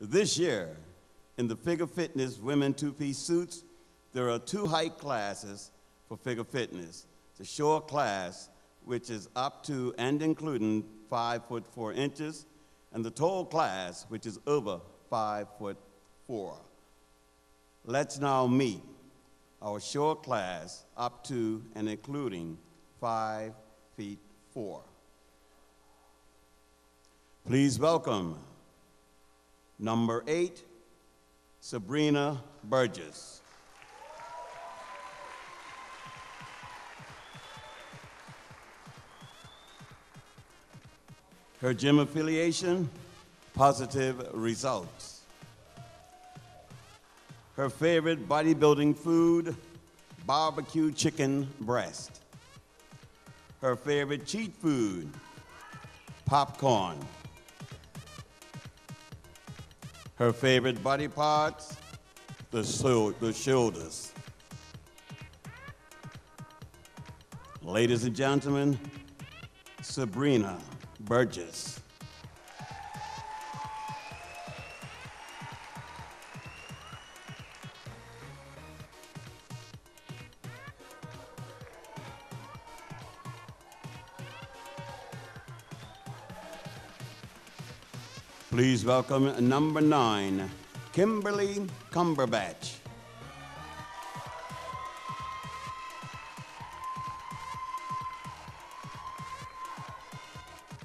This year, in the Figure Fitness women two-piece suits, there are two height classes for Figure Fitness. The short class, which is up to and including five foot four inches, and the tall class, which is over five foot four. Let's now meet our short class up to and including five feet four. Please welcome number eight, Sabrina Burgess. Her gym affiliation, positive results. Her favorite bodybuilding food, barbecue chicken breast. Her favorite cheat food, popcorn. Her favorite body parts, the, so- the shoulders. Ladies and gentlemen, Sabrina Burgess. Please welcome number nine, Kimberly Cumberbatch.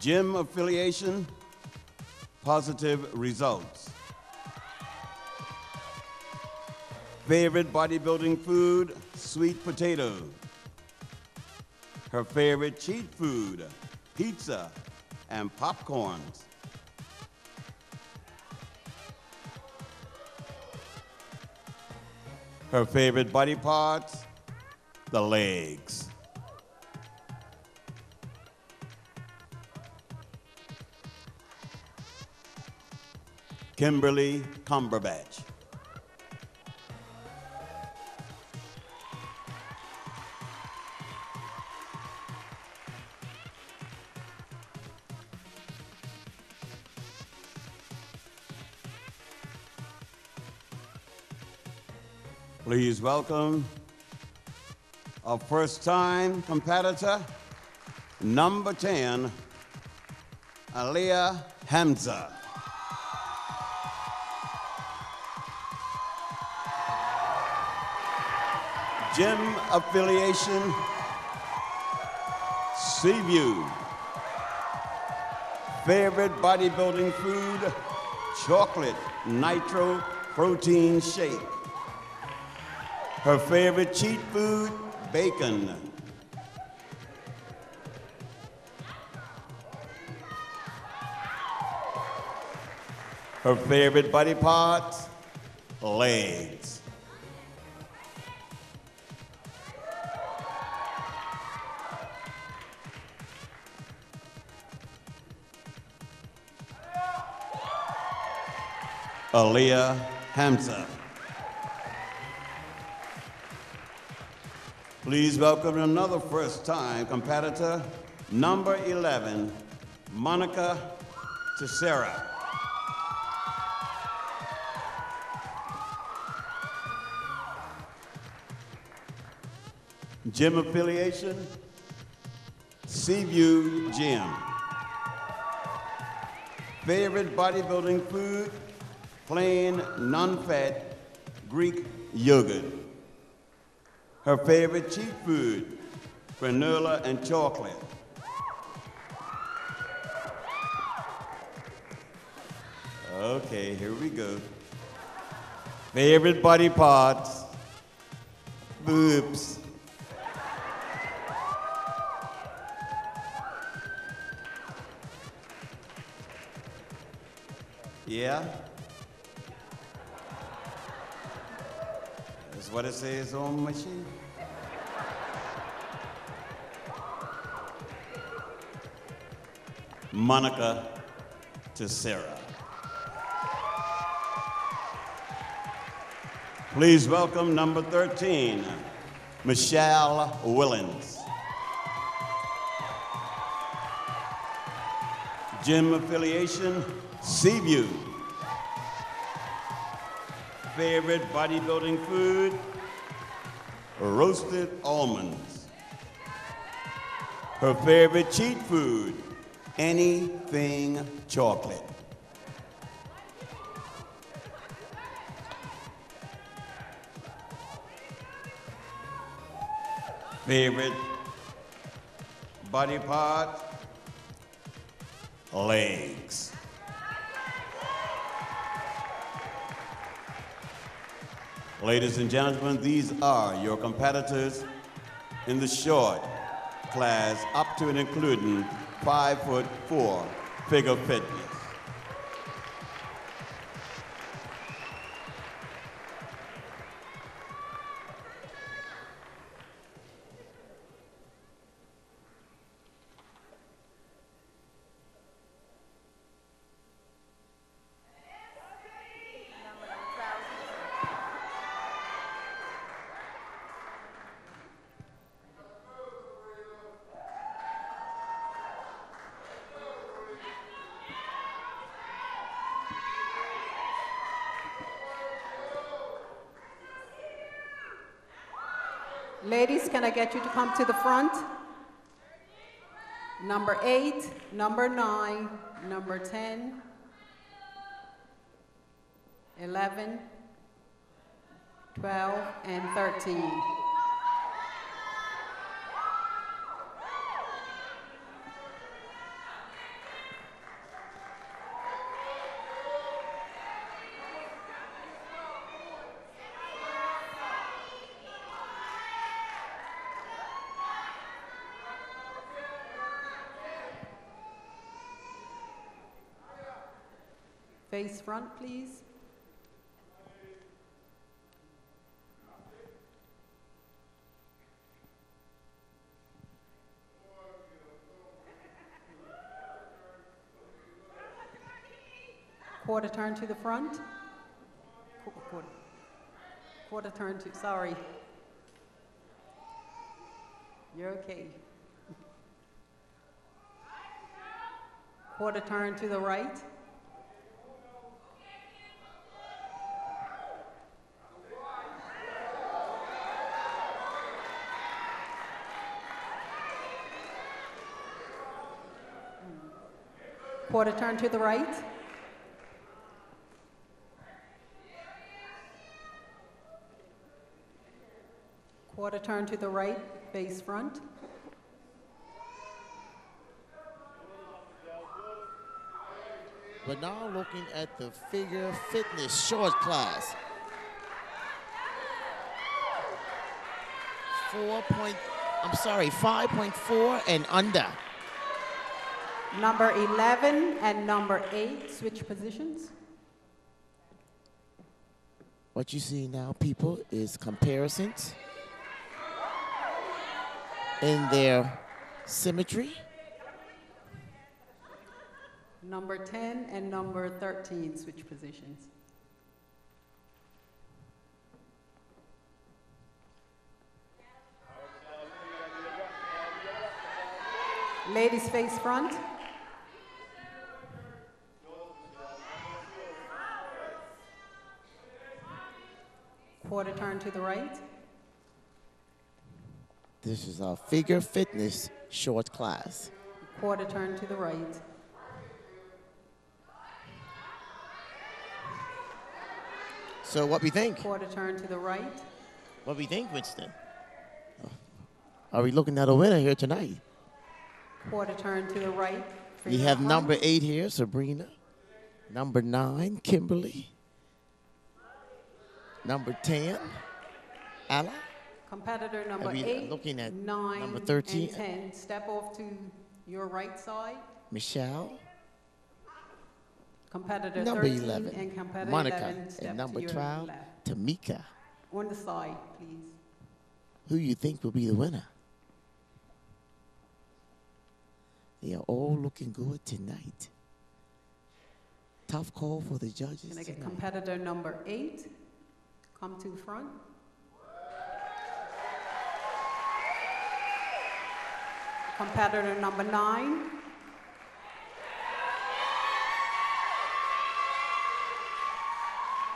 Gym affiliation, positive results. Favorite bodybuilding food, sweet potato. Her favorite cheat food, pizza and popcorns. Her favorite body parts, the legs. Kimberly Cumberbatch. Please welcome our first time competitor, number 10, Aliyah Hamza. Gym affiliation, Seaview. Favorite bodybuilding food, chocolate nitro protein shake. Her favorite cheat food, bacon. Her favorite body part, legs. Aliyah Hamza. Please welcome another first time competitor, number 11, Monica Teixeira. Gym affiliation, Seaview Gym. Favorite bodybuilding food, plain, non-fat Greek yogurt. Her favorite cheat food, granola and chocolate. Okay, here we go. Favorite body parts, boobs. Yeah? What it says on the machine. Monica Teixeira. Please welcome number 13, Michelle Willens. Gym affiliation, Seaview. Favorite bodybuilding food? Roasted almonds. Her favorite cheat food? Anything chocolate. Favorite body part? Legs. Ladies and gentlemen, these are your competitors in the short class up to and including five foot four figure fitness. Ladies, can I get you to come to the front? Number eight, number nine, number 10, 11, 12, and 13. Face front, please. Quarter turn to the front. Qu- Quarter, quarter turn to, sorry. You're okay. Quarter turn to the right. Quarter turn to the right. Quarter turn to the right, face front. We're now looking at the figure fitness short class. Four point, I'm sorry, 5.4 and under. Number 11 and number 8 switch positions. What you see now, people, is comparisons in their symmetry. Number 10 and number 13 switch positions. Ladies face front. Quarter turn to the right. This is our figure fitness short class. Quarter turn to the right. So what we think? Quarter turn to the right. What we think, Winston? Uh, are we looking at a winner here tonight? Quarter turn to the right. We have number eight here, Sabrina. Number nine, Kimberly. Number 10, Ala. Competitor number eight, looking at nine, number 13? and 10. Step off to your right side. Michelle. Competitor Number 13 11, and competitor Monica. 11. And number 12, left. Tamika. On the side, please. Who you think will be the winner? They are all looking good tonight. Tough call for the judges. Can I get tonight. competitor number eight? Come to the front. Competitor number nine.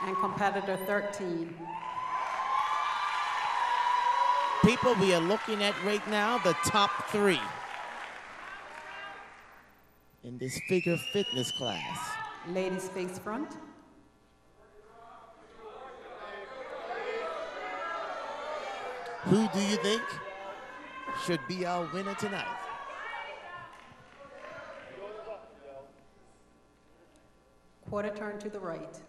and competitor 13. People, we are looking at right now the top three in this figure fitness class. Ladies face front. Who do you think should be our winner tonight? Quarter turn to the right.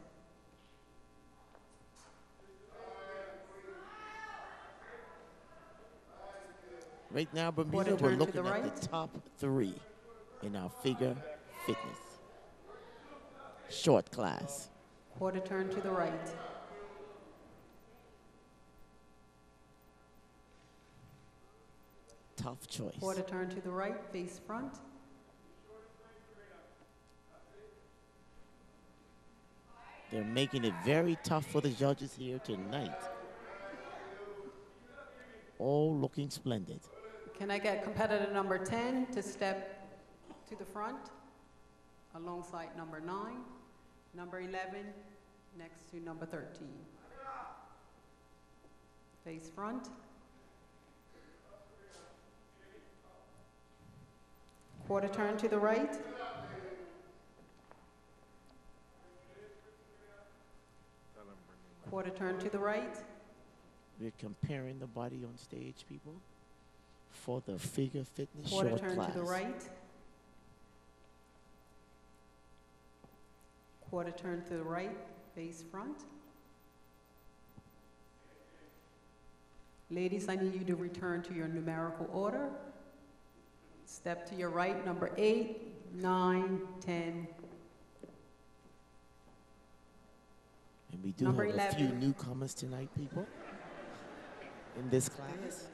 Right now, Bermuda, we're looking the at right. the top three in our figure fitness short class. Quarter turn to the right. Tough choice. Turn to the right, face front. They're making it very tough for the judges here tonight. All looking splendid. Can I get competitor number 10 to step to the front alongside number 9, number 11 next to number 13? Face front. Quarter turn to the right. Quarter turn to the right. We're comparing the body on stage, people, for the figure fitness Quarter short turn class. to the right. Quarter turn to the right, face front. Ladies, I need you to return to your numerical order. Step to your right, number eight, nine, 10. And we do Number have a few newcomers tonight, people, in this class.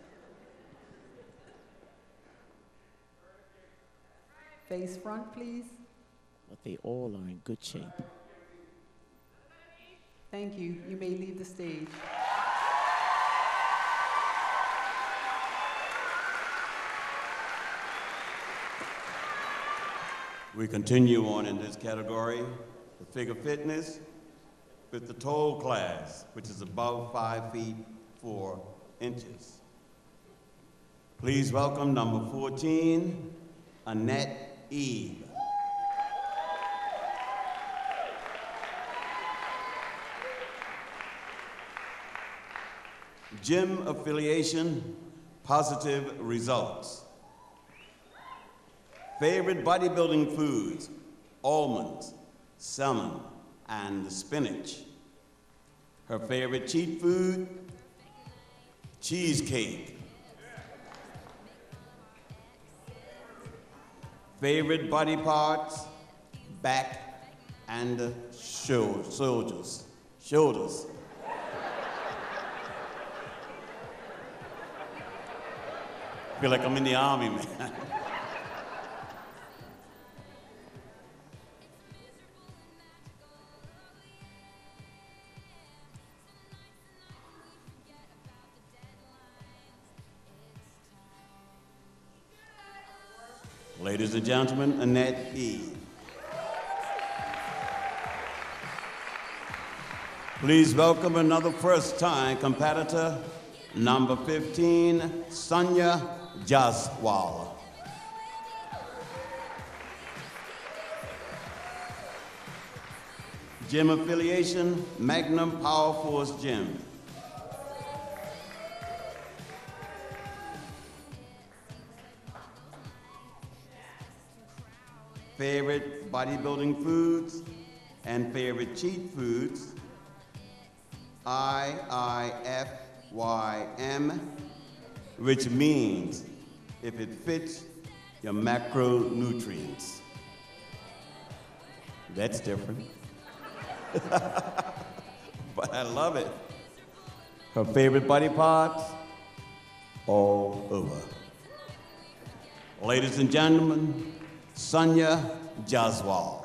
Face front, please. But they all are in good shape. Thank you. You may leave the stage. We continue on in this category, the figure fitness, with the tall class, which is above five feet four inches. Please welcome number 14, Annette Eve. Gym affiliation, positive results. Favorite bodybuilding foods, almonds, salmon, and spinach. Her favorite cheat food, cheesecake. Favorite body parts, back and shou- shoulders. Shoulders. Feel like I'm in the army, man. Ladies and gentlemen, Annette E. Please welcome another first-time competitor, number 15, Sonia Jaswal. Gym affiliation, Magnum Power Force Gym. Favorite bodybuilding foods and favorite cheat foods, IIFYM, which means if it fits your macronutrients. That's different. but I love it. Her favorite body parts, all over. Ladies and gentlemen, Sonia Jaswal.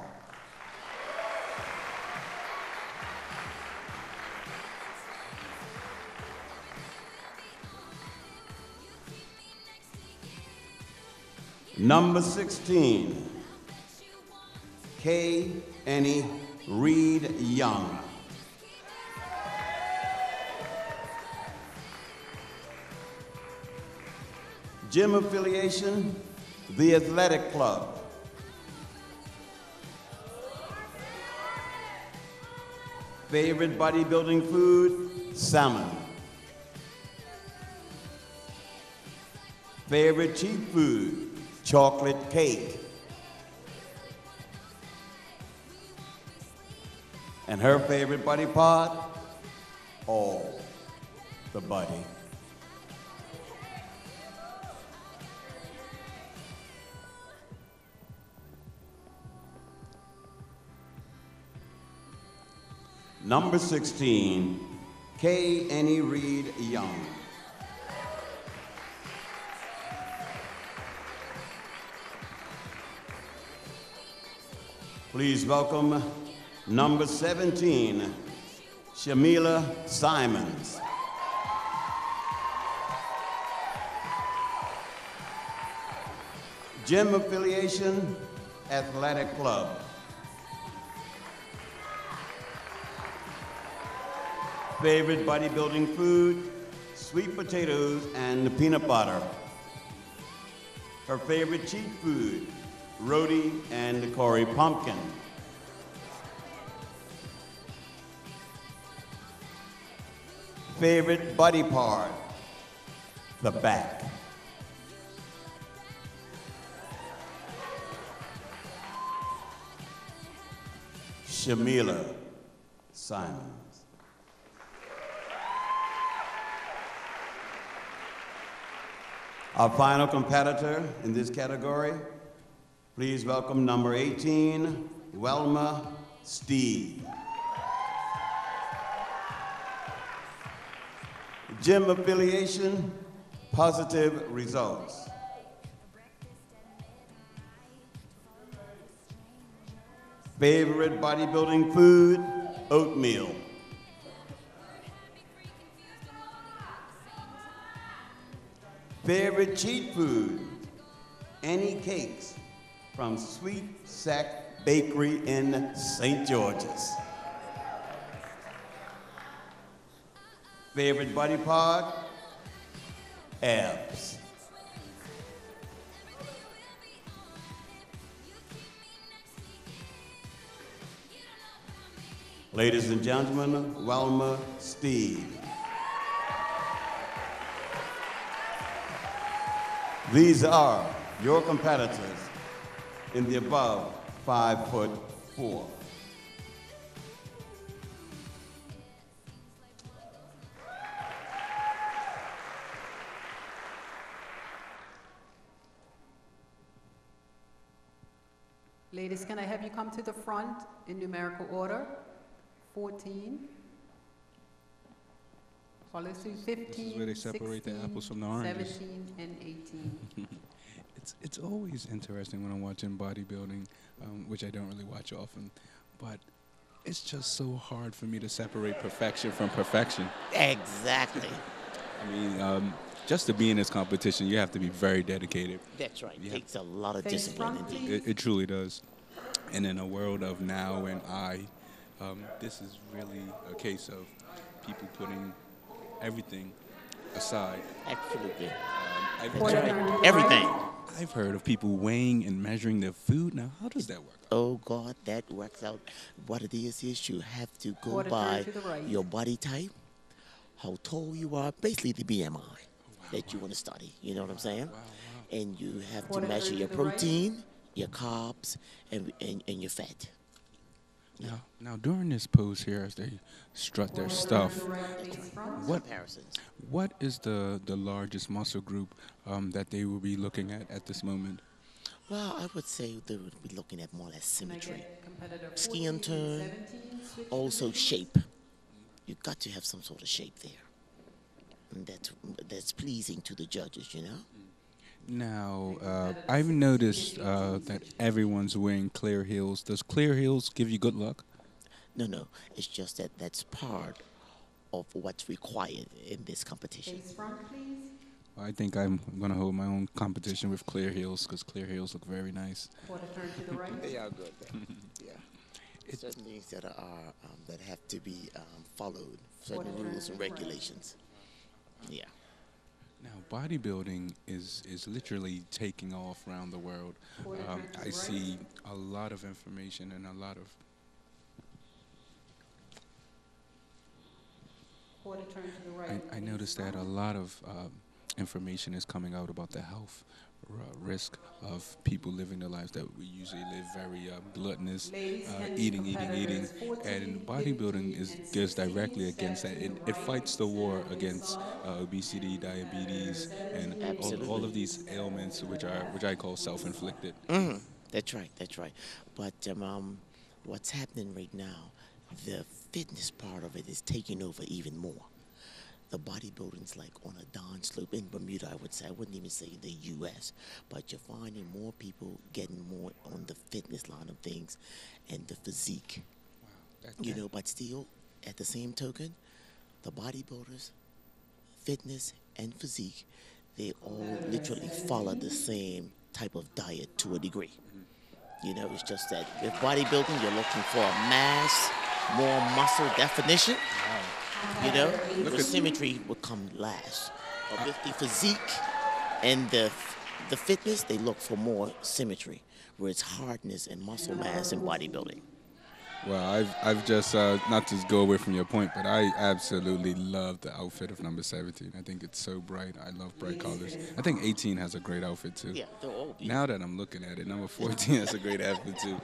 Number 16, K. Annie Reed Young. Gym affiliation, the Athletic Club. Favorite bodybuilding food, salmon. Favorite cheap food, chocolate cake. And her favorite body part, all the body. Number 16, K. Annie Reed Young. Please welcome number 17, Shamila Simons. Gym affiliation, Athletic Club. Favorite bodybuilding food, sweet potatoes and peanut butter. Her favorite cheat food, roti and curry pumpkin. Favorite body part, the back. Shamila Simons. Our final competitor in this category, please welcome number 18, Welma Steve. Gym affiliation, positive results. Favorite bodybuilding food, oatmeal. Favorite cheat food, any cakes from Sweet Sack Bakery in St. George's. Favorite body part, abs. Ladies and gentlemen, Welma Steve. These are your competitors in the above five foot four. Ladies, can I have you come to the front in numerical order? 14. Follow suit 15, where they separate the 16, apples from the oranges. 17, and 18. It's it's always interesting when I'm watching bodybuilding, um, which I don't really watch often, but it's just so hard for me to separate perfection from perfection. Exactly. I mean, um, just to be in this competition, you have to be very dedicated. That's right. Yeah. Takes a lot of Face discipline indeed. It, it truly does. And in a world of now and I, um, this is really a case of people putting everything aside. Absolutely. Um, I've, That's right. turn to the Everything. I've heard of people weighing and measuring their food. Now, how does that work? Oh God, that works out. What it is is you have to go Quarter by to right. your body type, how tall you are, basically the BMI that you want to study. You know what I'm saying? And you have to measure turn your to the right. protein, your carbs, and, and, and your fat. Now, now during this pose here, as they strut their stuff, To the right, face front. What- what is the the largest muscle group um, that they will be looking at at this moment? Well, I would say they would be looking at more or less symmetry. Skin 14 tone, Also shape. You've got to have some sort of shape there. And that's, that's pleasing to the judges, you know? Now, uh, I've noticed uh, that everyone's wearing clear heels. Does clear heels give you good luck? No, no. It's just that that's part of what's required in this competition. Please. I think I'm going to hold my own competition with clear heels because clear heels look very nice. Quarter turn to the right. are good. yeah. certain things that are um, that have to be um, followed, certain rules and the right. regulations. Yeah. Now, bodybuilding is is literally taking off around the world. Um, I see a lot of information and a lot of Quarter turn to the right. I, I noticed that a lot of um, information is coming out about the health risk of people living their lives that we usually live very um, gluttonous, uh, eating, eating, eating, 14, and bodybuilding is and goes directly against that. It, it fights the war against uh, obesity, diabetes, and all, all of these ailments, which are which I call self-inflicted. Mm, that's right. That's right. But um, um, what's happening right now, the fitness part of it is taking over even more. The bodybuilding's like on a down slope in Bermuda. I would say I wouldn't even say the U.S. But you're finding more people getting more on the fitness line of things, and the physique. Wow. That- You know, but still, at the same token, the bodybuilders, fitness and physique, they all literally follow the same type of diet to a degree. Mm-hmm. You know, it's just that with bodybuilding, you're looking for a mass, more muscle definition. You know, the symmetry will come last. But with the physique and the the fitness, they look for more symmetry, where it's hardness and muscle mass and bodybuilding. Well, I've I've just uh, not to go away from your point, but I absolutely love the outfit of number 17. I think it's so bright. I love bright colors. I think 18 has a great outfit too. Yeah, they're all beautiful. Now that I'm looking at it, number 14 has a great outfit too.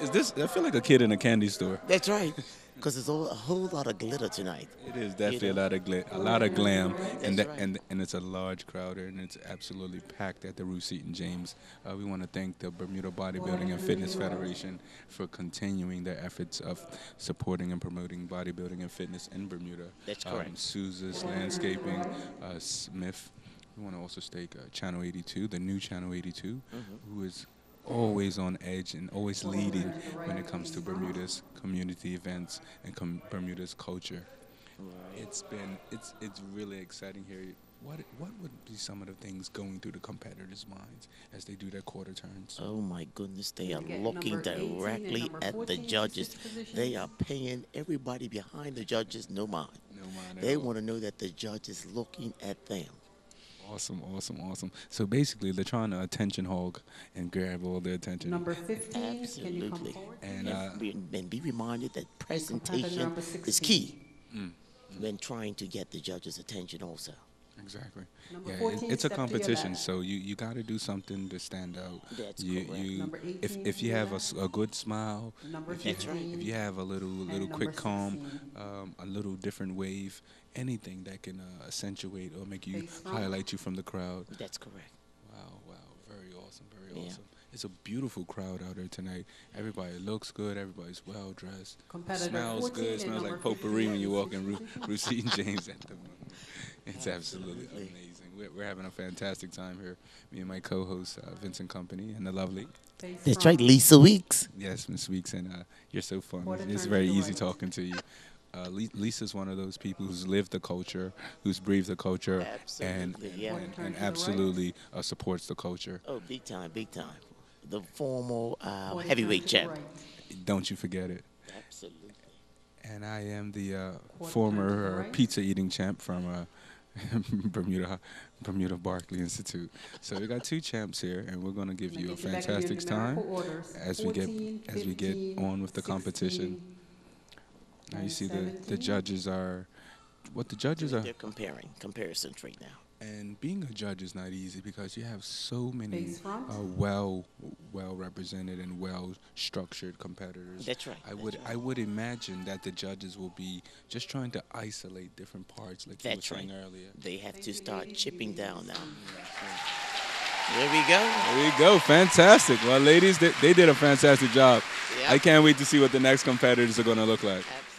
Is this? I feel like a kid in a candy store. That's right, because there's a whole lot of glitter tonight. It is definitely a know? lot of gla- a lot of glam, and the, right. and and it's a large crowd and it's absolutely packed at the Ruth Seaton James. Uh, we want to thank the Bermuda Bodybuilding and Fitness Federation for continuing their efforts of supporting and promoting bodybuilding and fitness in Bermuda. That's Um, correct. Sousa's Landscaping, uh, Smith. We want to also stake uh, Channel 82, the new Channel 82, Mm-hmm. who is always on edge and always leading when it comes to Bermuda's community events and com- Bermuda's culture. It's been it's it's really exciting here. What what would be some of the things going through the competitors' minds as they do their quarter turns? Oh my goodness, they are looking number 18 and directly at the judges. They are paying everybody behind the judges no mind. No mind They want to know that the judge is looking at them. Awesome, awesome, awesome. So basically, they're trying to attention hog and grab all their attention. Number 15, can you come Absolutely. forward? and uh, be- and be reminded that presentation is key Mm. when trying to get the judge's attention also. Exactly. Number yeah, 14, it's a step to your competition, so you, you got to do something to stand out. That's you, correct. you Number if 18 if to you have a, left. s- a good smile, Number if you, That's if you have a little little quick calm, um, a little different wave, anything that can uh, accentuate or make you Face front. highlight you from the crowd. That's correct. Wow, wow, very awesome, very Yeah. awesome. It's a beautiful crowd out there tonight. Everybody looks good. Everybody's well dressed. Competitor Smells good. Smells like number potpourri when you walk in Ru- Ruth and James at the moment. It's absolutely, Absolutely. amazing. We're, we're having a fantastic time here. Me and my co-host uh, Vincent Company and the lovely. Face That's right, Lisa Weeks. Yes, Miss Weeks, and uh, you're so fun. It's, it's very easy talking to you. Uh, Li- Lisa's one of those people who's lived the culture, who's breathed the culture, and Absolutely, yeah. and, and to the right. absolutely uh, supports the culture. Oh, big time, big time. The formal uh, heavyweight champ. right. Don't you forget it. Absolutely. And I am the uh, Quarter the former uh, right. pizza eating champ from uh, Bermuda Bermuda Berkeley Institute. So we got two champs here, and we're going to give you a get back in your fantastic time numerical orders. as we get 14, as we get on with the competition. Now you and see the the judges are what the judges are. They're comparing, comparisons right now. And being a judge is not easy because you have so many uh, well well represented and well structured competitors. That's right, I that's would right. I would imagine that the judges will be just trying to isolate different parts, like That's you were right. saying earlier. They have to start chipping down now. There we go. There we go, fantastic. Well, ladies, they, they did a fantastic job. Yeah. I can't wait to see what the next competitors are going to look like. Absolutely.